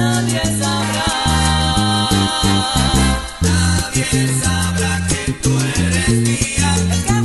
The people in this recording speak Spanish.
nadie sabrá. Nadie sabrá que tú eres mía.